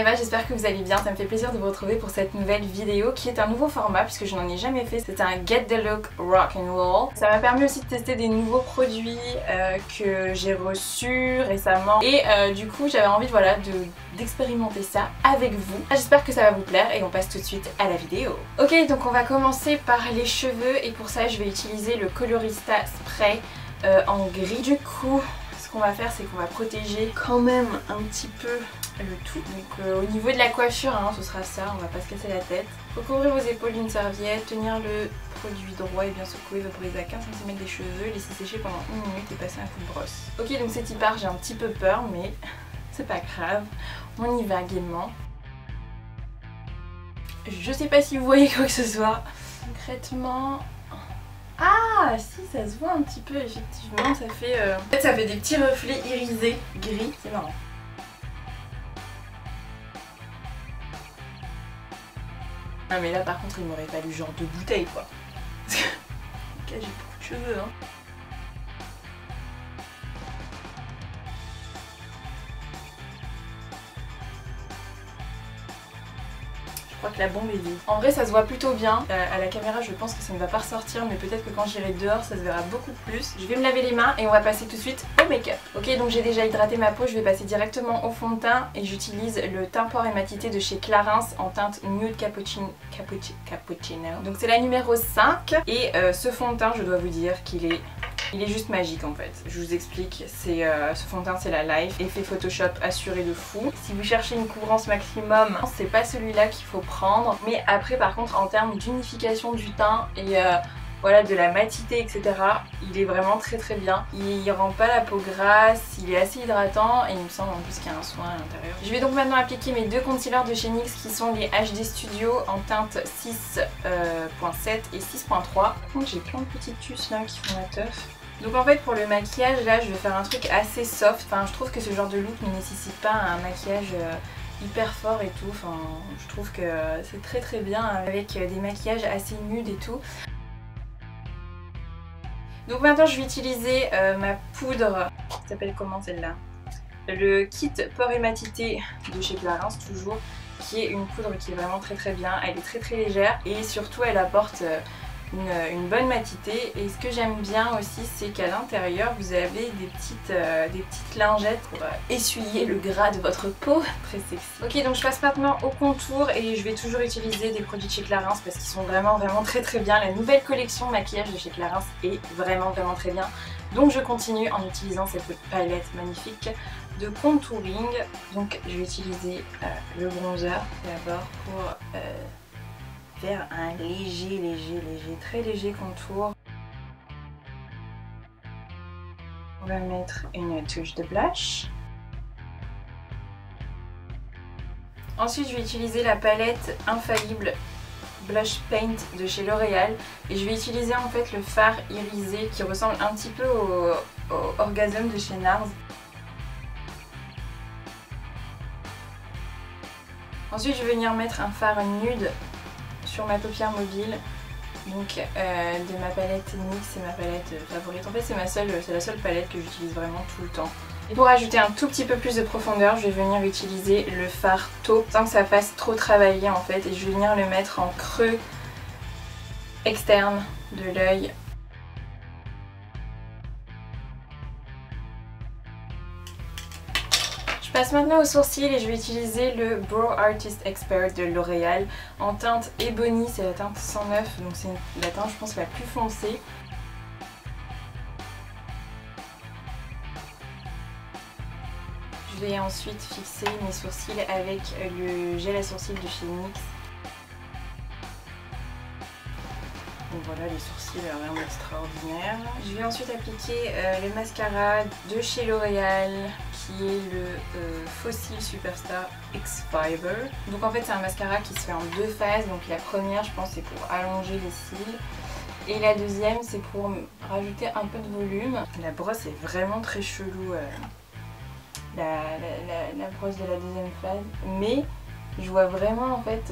Eva, j'espère que vous allez bien. Ça me fait plaisir de vous retrouver pour cette nouvelle vidéo qui est un nouveau format puisque je n'en ai jamais fait. C'est un Get the Look Rock and Roll. Ça m'a permis aussi de tester des nouveaux produits euh, que j'ai reçus récemment et euh, du coup j'avais envie voilà, d'expérimenter ça avec vous. J'espère que ça va vous plaire et on passe tout de suite à la vidéo. Ok, donc on va commencer par les cheveux et pour ça je vais utiliser le Colorista Spray euh, en gris. Du coup, ce qu'on va faire c'est qu'on va protéger quand même un petit peu le tout. Donc euh, au niveau de la coiffure, hein, ce sera ça, on va pas se casser la tête. Faut couvrir vos épaules d'une serviette, tenir le produit droit et bien secouer, vaporiser à 15 cm des cheveux, laisser sécher pendant une minute et passer un coup de brosse. Ok donc c'est hyper, j'ai un petit peu peur mais c'est pas grave, on y va gaiement. Je sais pas si vous voyez quoi que ce soit. Concrètement, ah si ça se voit un petit peu effectivement ça fait euh, En fait ça fait des petits reflets irisés gris c'est marrant Ah mais là par contre il m'aurait fallu genre deux bouteilles quoi. Parce que j'ai beaucoup de cheveux hein. Crois que la bombe est vide. En vrai ça se voit plutôt bien. Euh, à la caméra je pense que ça ne va pas ressortir mais peut-être que quand j'irai dehors ça se verra beaucoup plus. Je vais me laver les mains et on va passer tout de suite au make-up. Ok donc j'ai déjà hydraté ma peau, je vais passer directement au fond de teint et j'utilise le teint port et matité de chez Clarins en teinte Nude Cappuccino. Cappuccino. Donc c'est la numéro 5 et euh, ce fond de teint je dois vous dire qu'il est il est juste magique en fait. Je vous explique, c'est euh, ce fond de teint c'est la Life, effet Photoshop assuré de fou. Si vous cherchez une couvrance maximum, c'est pas celui-là qu'il faut prendre. Mais après par contre en termes d'unification du teint et euh, voilà de la matité etc il est vraiment très très bien il rend pas la peau grasse il est assez hydratant et il me semble en plus qu'il y a un soin à l'intérieur je vais donc maintenant appliquer mes deux concealers de chez NYX qui sont les HD Studio en teinte 6.7 et 6.3 donc j'ai plein de petites tuces là qui font la teuf donc en fait pour le maquillage là je vais faire un truc assez soft, enfin je trouve que ce genre de look ne nécessite pas un maquillage euh, hyper fort et tout, enfin je trouve que c'est très très bien avec des maquillages assez nudes et tout. Donc maintenant je vais utiliser euh, ma poudre, ça s'appelle comment celle-là? Le kit port et matité de chez Clarins toujours, qui est une poudre qui est vraiment très très bien, elle est très très légère. Et surtout elle apporte... Euh, une, bonne matité et ce que j'aime bien aussi c'est qu'à l'intérieur vous avez des petites, euh, des petites lingettes pour euh, essuyer le gras de votre peau, très sexy. Ok donc je passe maintenant au contour et je vais toujours utiliser des produits de chez Clarins parce qu'ils sont vraiment vraiment très très bien. La nouvelle collection maquillage de chez Clarins est vraiment vraiment très bien. Donc je continue en utilisant cette palette magnifique de contouring. Donc je vais utiliser euh, le bronzer d'abord pour un léger, léger, léger, très léger contour. On va mettre une touche de blush. Ensuite, je vais utiliser la palette infaillible Blush Paint de chez L'Oréal et je vais utiliser en fait le fard irisé qui ressemble un petit peu au, au Orgasm de chez NARS. Ensuite, je vais venir mettre un fard nude ma paupière mobile donc euh, de ma palette NYX, c'est ma palette favorite. En fait c'est ma seule, c'est la seule palette que j'utilise vraiment tout le temps. Et pour ajouter un tout petit peu plus de profondeur, je vais venir utiliser le fard sans que ça fasse trop travailler en fait et je vais venir le mettre en creux externe de l'œil Je passe maintenant au sourcil et je vais utiliser le Brow Artist Expert de L'Oréal en teinte Ebony, c'est la teinte 109, donc c'est la teinte je pense la plus foncée. Je vais ensuite fixer mes sourcils avec le gel à sourcils de chez NYX. Donc voilà les sourcils rien d'extraordinaire. Je vais ensuite appliquer euh, le mascara de chez L'Oréal qui est le euh, Fossil Superstar X Fiber. Donc en fait c'est un mascara qui se fait en deux phases. Donc la première je pense c'est pour allonger les cils. Et la deuxième c'est pour rajouter un peu de volume. La brosse est vraiment très chelou. Euh, la, brosse de la deuxième phase. Mais je vois vraiment en fait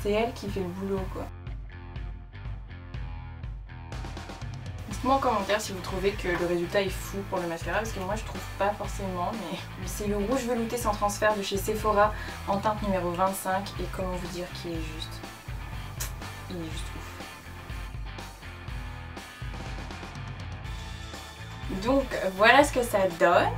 c'est elle qui fait le boulot quoi. Dites-moi en commentaire si vous trouvez que le résultat est fou pour le mascara parce que moi je trouve pas forcément mais c'est le rouge velouté sans transfert de chez Sephora en teinte numéro 25 et comment vous dire qu'il est juste il est juste ouf. Donc voilà ce que ça donne.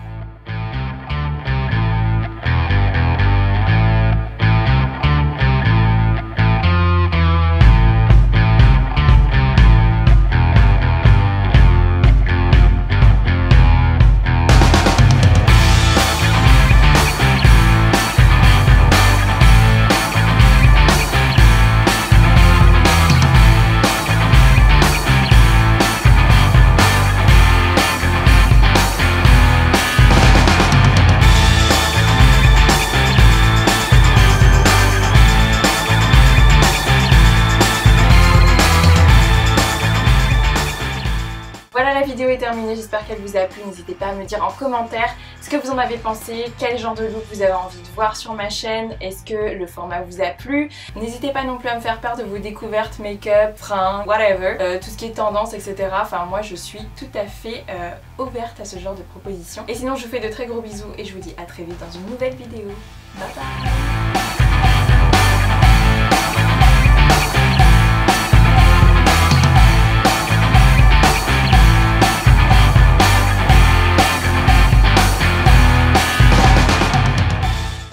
Voilà la vidéo est terminée, j'espère qu'elle vous a plu, n'hésitez pas à me dire en commentaire ce que vous en avez pensé, quel genre de look vous avez envie de voir sur ma chaîne, est-ce que le format vous a plu? N'hésitez pas non plus à me faire part de vos découvertes make-up, freins, whatever, euh, tout ce qui est tendance, etc. Enfin moi je suis tout à fait euh, ouverte à ce genre de propositions. Et sinon je vous fais de très gros bisous et je vous dis à très vite dans une nouvelle vidéo. Bye bye